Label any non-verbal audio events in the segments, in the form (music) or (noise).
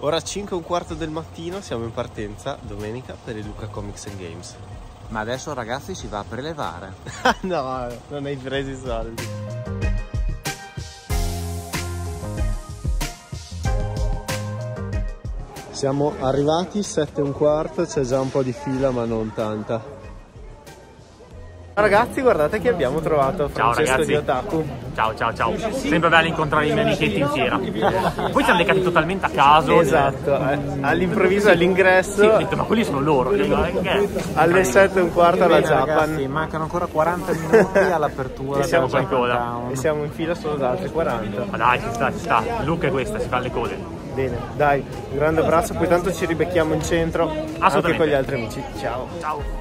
Ora 5 e un quarto del mattino, siamo in partenza domenica per il Luca Comics and Games. Ma adesso ragazzi si va a prelevare. (laughs) no, non hai preso i soldi. Siamo arrivati 7 e un quarto, c'è già un po' di fila ma non tanta. Ragazzi guardate che abbiamo trovato Francesco di Otaku. Ciao ciao ciao. Sempre bello incontrare i miei amichetti in fiera. Poi siamo leccati totalmente a caso. Esatto eh. All'improvviso all'ingresso. Sì, ho detto ma quelli sono loro Alle 7 e un quarto alla Japan. ragazzi, mancano ancora 40 minuti all'apertura e siamo, in coda e siamo in fila solo da altri 40 Ma dai ci sta ci sta. Luca è questa si fa le code Bene, dai, un grande abbraccio, poi tanto ci ribecchiamo in centro anche con gli altri amici. Ciao. Ciao.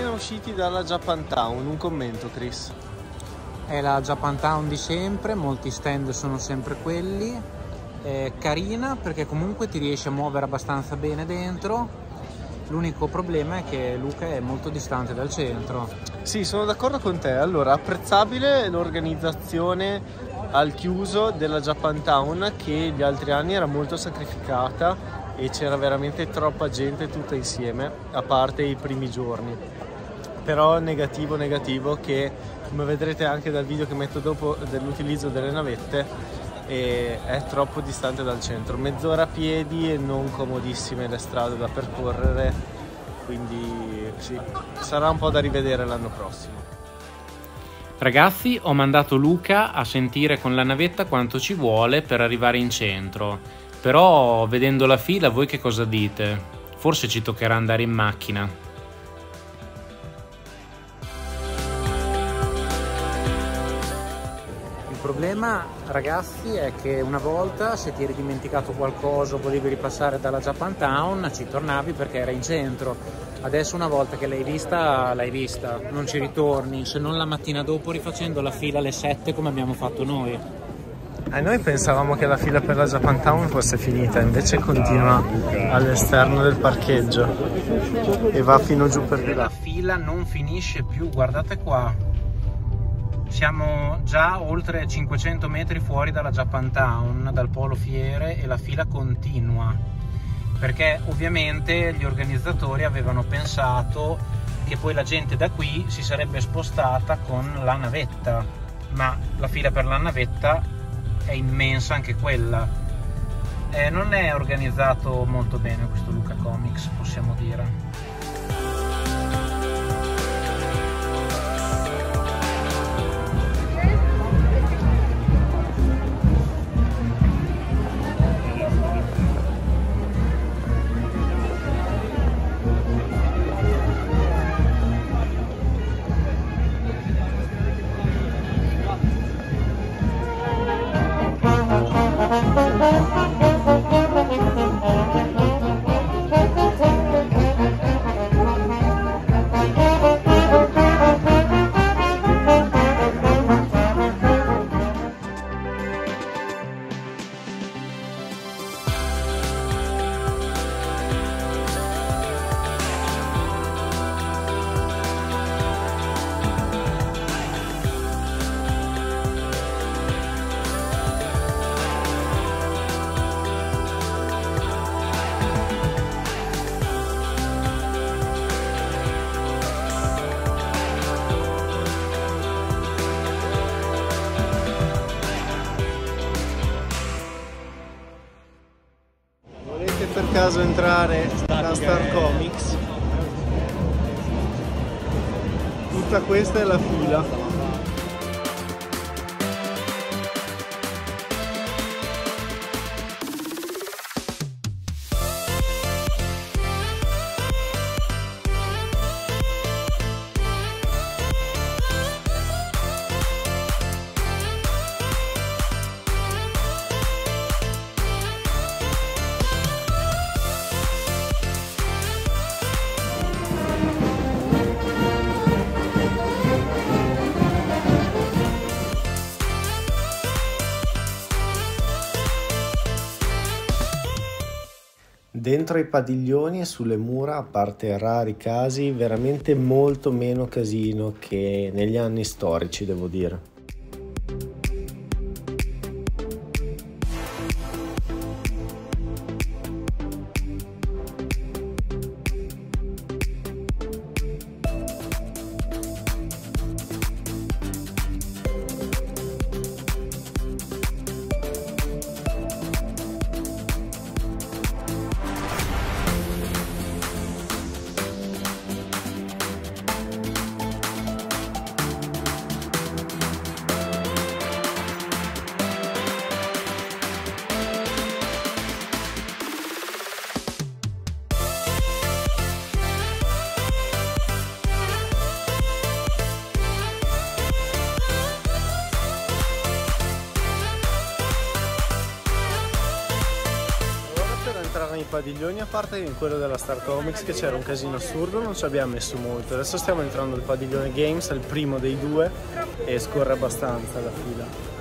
Usciti dalla Japantown, un commento Chris. È la Japantown di sempre, molti stand sono sempre quelli, è carina perché comunque ti riesci a muovere abbastanza bene dentro, L'unico problema è che Luca è molto distante dal centro. Sì, sono d'accordo con te. Allora, apprezzabile l'organizzazione al chiuso della Japantown che gli altri anni era molto sacrificata e c'era veramente troppa gente tutta insieme, a parte i primi giorni però negativo negativo che come vedrete anche dal video che metto dopo dell'utilizzo delle navette è troppo distante dal centro mezz'ora a piedi e non comodissime le strade da percorrere quindi sì, sarà un po' da rivedere l'anno prossimo Ragazzi, ho mandato Luca a sentire con la navetta quanto ci vuole per arrivare in centro. Però, vedendo la fila, voi che cosa dite? Forse ci toccherà andare in macchina. Problema ragazzi è che una volta se ti eri dimenticato qualcosa o volevi ripassare dalla Japantown ci tornavi perché era in centro. Adesso una volta che l'hai vista l'hai vista. Non ci ritorni se non la mattina dopo rifacendo la fila alle 7 come abbiamo fatto noi. Eh, noi pensavamo che la fila per la Japantown fosse finita, invece continua all'esterno del parcheggio e va fino giù per di là. La fila non finisce più, guardate qua, siamo già oltre 500 metri fuori dalla Japantown, dal polo fiere e la fila continua. Perché ovviamente gli organizzatori avevano pensato che poi la gente da qui si sarebbe spostata con la navetta. Ma la fila per la navetta è immensa anche quella. Eh, non è organizzato molto bene questo Luca Comics possiamo dire entrare da Star Comics. Tutta questa è la fila Dentro i padiglioni e sulle mura, a parte rari casi, veramente molto meno casino che negli anni storici, devo dire. Padiglioni a parte in quello della Star Comics che c'era un casino assurdo non ci abbiamo messo molto. Adesso stiamo entrando nel padiglione Games è il primo dei due e scorre abbastanza la fila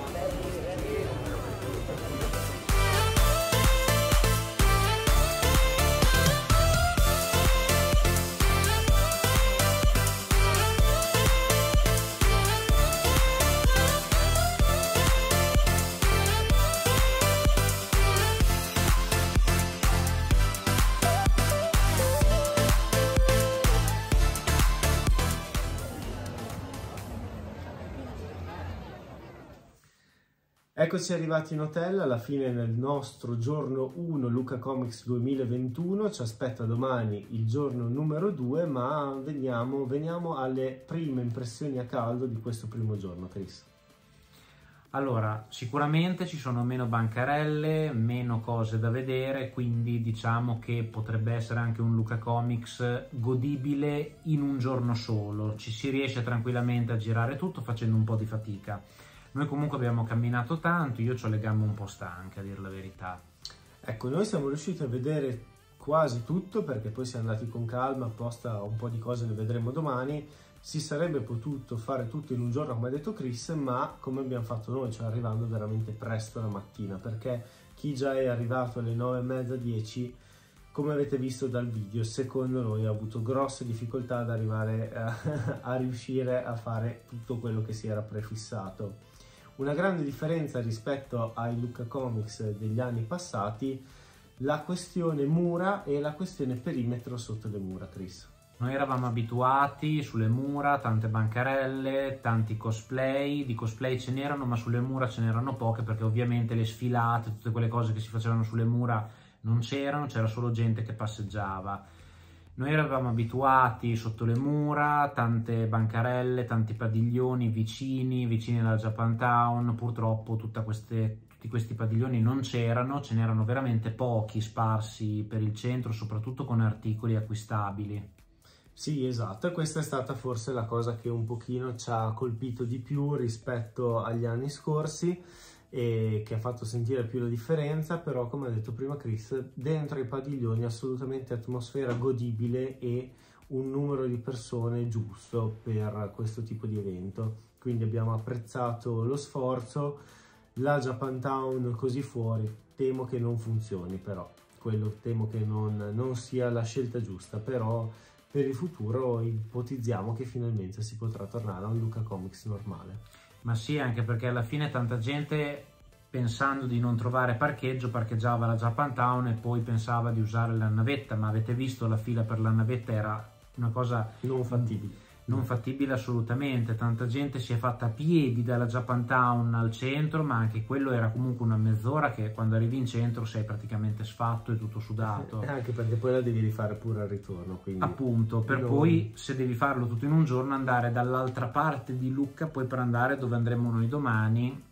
Eccoci arrivati in hotel, alla fine nel nostro giorno 1 Luca Comics 2021, ci aspetta domani il giorno numero 2, ma veniamo, veniamo alle prime impressioni a caldo di questo primo giorno, Chris. Allora, sicuramente ci sono meno bancarelle, meno cose da vedere, quindi diciamo che potrebbe essere anche un Luca Comics godibile in un giorno solo. Ci si riesce tranquillamente a girare tutto facendo un po' di fatica. Noi comunque abbiamo camminato tanto, io ho le gambe un po' stanche a dire la verità. Ecco, noi siamo riusciti a vedere quasi tutto perché poi siamo andati con calma, apposta un po' di cose le vedremo domani. Si sarebbe potuto fare tutto in un giorno come ha detto Chris, ma come abbiamo fatto noi, cioè arrivando veramente presto la mattina, perché chi già è arrivato alle 9 e mezza, 10, come avete visto dal video, secondo noi ha avuto grosse difficoltà ad arrivare a, (laughs) a riuscire a fare tutto quello che si era prefissato. Una grande differenza rispetto ai Luca Comics degli anni passati, la questione mura e la questione perimetro sotto le mura, Chris. Noi eravamo abituati sulle mura, tante bancarelle, tanti cosplay, di cosplay ce n'erano ma sulle mura ce n'erano poche perché ovviamente le sfilate, tutte quelle cose che si facevano sulle mura non c'erano, c'era solo gente che passeggiava. Noi eravamo abituati sotto le mura, tante bancarelle, tanti padiglioni vicini, vicini alla Japantown, purtroppo queste, tutti questi padiglioni non c'erano, ce n'erano veramente pochi sparsi per il centro, soprattutto con articoli acquistabili. Sì, esatto, e questa è stata forse la cosa che un pochino ci ha colpito di più rispetto agli anni scorsi e che ha fatto sentire più la differenza, però come ha detto prima Chris, dentro i padiglioni assolutamente atmosfera godibile e un numero di persone giusto per questo tipo di evento. Quindi abbiamo apprezzato lo sforzo, la Japantown così fuori, temo che non funzioni però, quello temo che non, non sia la scelta giusta, però per il futuro ipotizziamo che finalmente si potrà tornare a un Luca Comics normale. Ma sì, anche perché alla fine tanta gente pensando di non trovare parcheggio parcheggiava la Japantown e poi pensava di usare la navetta, ma avete visto la fila per la navetta? Era una cosa non fattibile non fattibile assolutamente, tanta gente si è fatta a piedi dalla Japantown al centro, ma anche quello era comunque una mezz'ora che quando arrivi in centro sei praticamente sfatto e tutto sudato. Eh, anche perché poi la devi rifare pure al ritorno. Quindi... Appunto, per non... poi se devi farlo tutto in un giorno andare dall'altra parte di Lucca, poi per andare dove andremo noi domani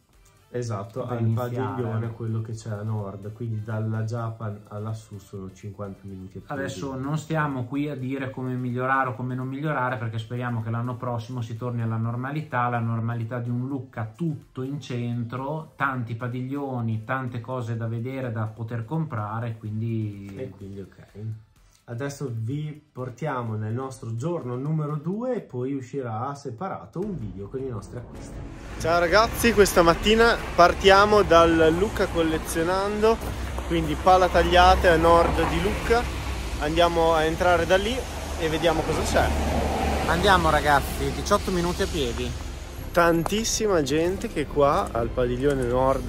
Esatto, al padiglione, quello che c'è a nord, quindi dalla Japan a lassù sono 50 minuti. Adesso non stiamo qui a dire come migliorare o come non migliorare perché speriamo che l'anno prossimo si torni alla normalità, la normalità di un Lucca tutto in centro, tanti padiglioni, tante cose da vedere, da poter comprare, quindi... E quindi ok. Adesso vi portiamo nel nostro giorno numero 2 e poi uscirà separato un video con i nostri acquisti. Ciao ragazzi, questa mattina partiamo dal Luca Collezionando quindi pala tagliate a nord di Lucca. Andiamo a entrare da lì e vediamo cosa c'è. Andiamo ragazzi 18 minuti a piedi. Tantissima gente che qua al padiglione nord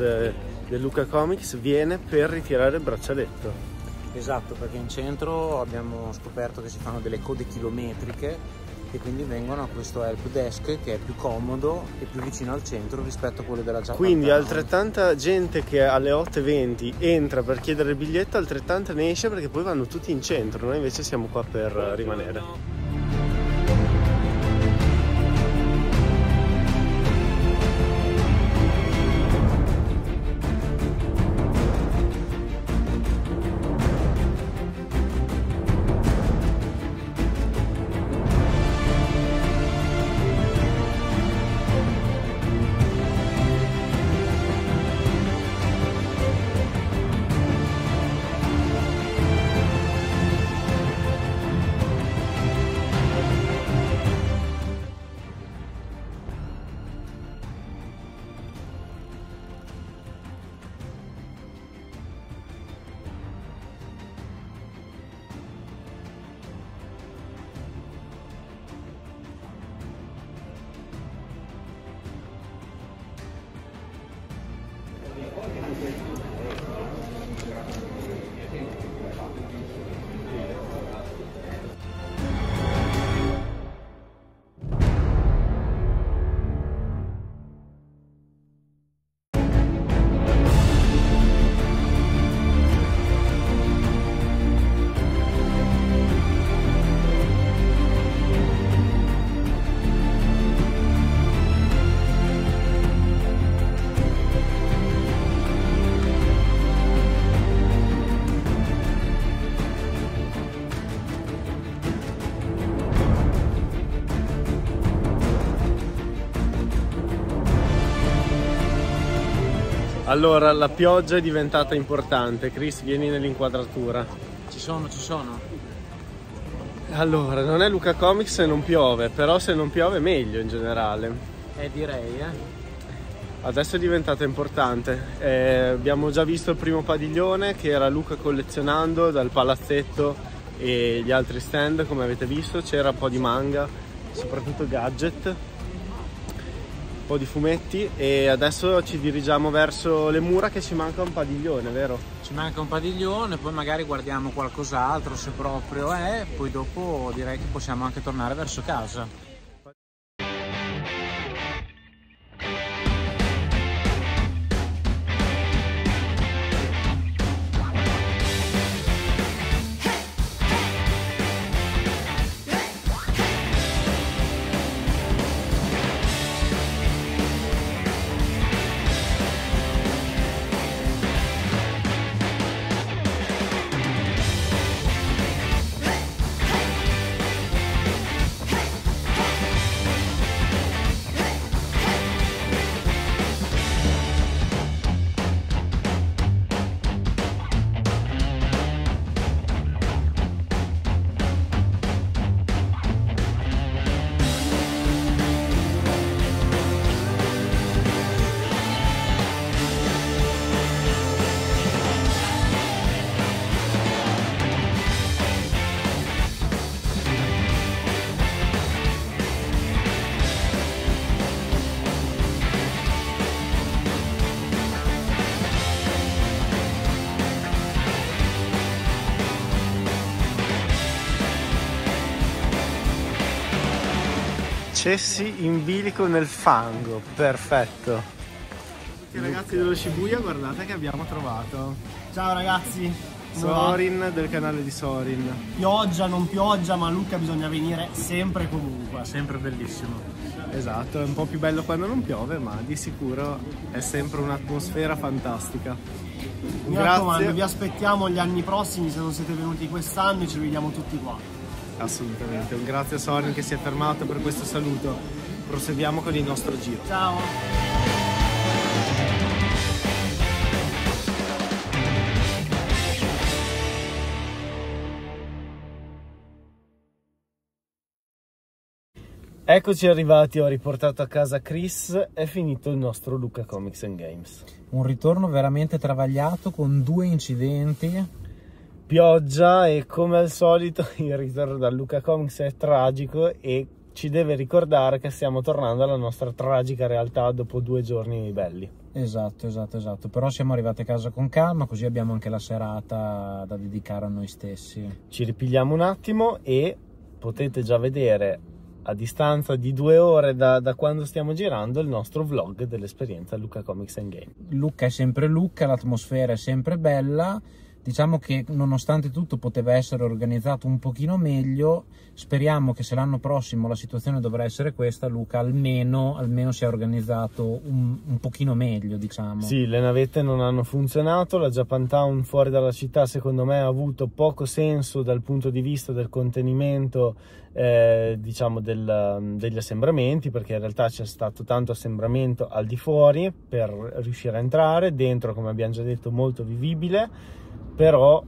del Lucca Comics viene per ritirare il braccialetto esatto perché in centro abbiamo scoperto che si fanno delle code chilometriche e quindi vengono a questo help desk che è più comodo e più vicino al centro rispetto a quello della Japan Quindi altrettanta gente che alle 8.20 entra per chiedere il biglietto, altrettanta ne esce perché poi vanno tutti in centro, noi invece siamo qua per rimanere. Allora, la pioggia è diventata importante. Chris, vieni nell'inquadratura. Ci sono, ci sono. Allora, non è Luca Comics se non piove, però se non piove meglio in generale. Eh, direi, eh. Adesso è diventata importante. Eh, abbiamo già visto il primo padiglione che era Luca collezionando dal palazzetto e gli altri stand, come avete visto. C'era un po' di manga, soprattutto gadget po' di fumetti e adesso ci dirigiamo verso le mura che ci manca un padiglione, vero? Ci manca un padiglione, poi magari guardiamo qualcos'altro se proprio è, poi dopo direi che possiamo anche tornare verso casa. Cessi in bilico nel fango, perfetto. I ragazzi dello Shibuya guardate che abbiamo trovato. Ciao ragazzi. Sorin del canale di Sorin. Pioggia, non pioggia, ma Luca bisogna venire sempre e comunque. Sempre bellissimo. Esatto, è un po' più bello quando non piove, ma di sicuro è sempre un'atmosfera fantastica. Mi Grazie. raccomando, vi aspettiamo gli anni prossimi se non siete venuti quest'anno e ci vediamo tutti qua. Assolutamente, un grazie a Sorin che si è fermato per questo saluto. Proseguiamo con il nostro giro. Ciao! Eccoci arrivati, ho riportato a casa Chris, è finito il nostro Luca Comics and Games. Un ritorno veramente travagliato con due incidenti. Pioggia e come al solito (laughs) il ritorno da Luca Comics è tragico e ci deve ricordare che stiamo tornando alla nostra tragica realtà dopo due giorni belli. Esatto, esatto, esatto. Però siamo arrivati a casa con calma, così abbiamo anche la serata da dedicare a noi stessi. Ci ripigliamo un attimo e potete già vedere a distanza di due ore da, da, quando stiamo girando il nostro vlog dell'esperienza Luca Comics and Game. Luca è sempre Luca, l'atmosfera è sempre bella Diciamo che nonostante tutto poteva essere organizzato un pochino meglio, speriamo che se l'anno prossimo la situazione dovrà essere questa, Luca almeno, almeno sia organizzato un, un, pochino meglio, diciamo. Sì, le navette non hanno funzionato, la Japantown fuori dalla città secondo me ha avuto poco senso dal punto di vista del contenimento eh, diciamo del, degli assembramenti perché in realtà c'è stato tanto assembramento al di fuori per riuscire a entrare, dentro come abbiamo già detto molto vivibile però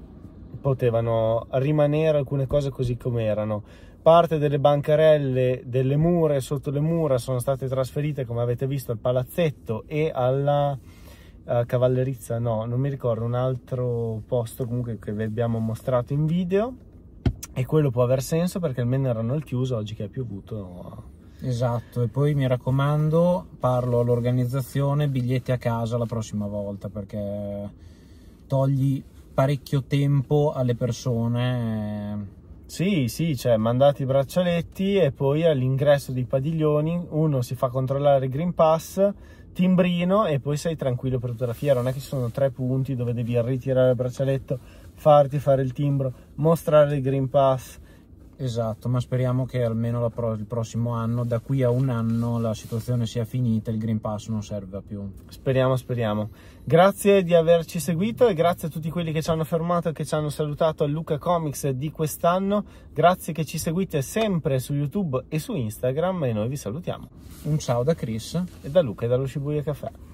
potevano rimanere alcune cose così come erano. Parte delle bancarelle delle mura e sotto le mura sono state trasferite, come avete visto, al palazzetto e alla uh, cavallerizza, no, non mi ricordo, un altro posto comunque che vi abbiamo mostrato in video e quello può aver senso perché almeno erano al chiuso oggi che è piovuto. Esatto, e poi mi raccomando, parlo all'organizzazione, biglietti a casa la prossima volta perché togli parecchio tempo alle persone. Sì, sì, cioè mandate i braccialetti e poi all'ingresso dei padiglioni uno si fa controllare il Green Pass, timbrino e poi sei tranquillo per tutta la fiera. Non è che ci sono tre punti dove devi ritirare il braccialetto, farti fare il timbro, mostrare il Green Pass Esatto, ma speriamo che almeno pro- il prossimo anno, da qui a un anno, la situazione sia finita e il Green Pass non serva più. Speriamo, speriamo. Grazie di averci seguito e grazie a tutti quelli che ci hanno fermato e che ci hanno salutato a Luca Comics di quest'anno. Grazie che ci seguite sempre su YouTube e su Instagram e noi vi salutiamo. Un ciao da Chris e da Luca e dallo Shibuya Caffè.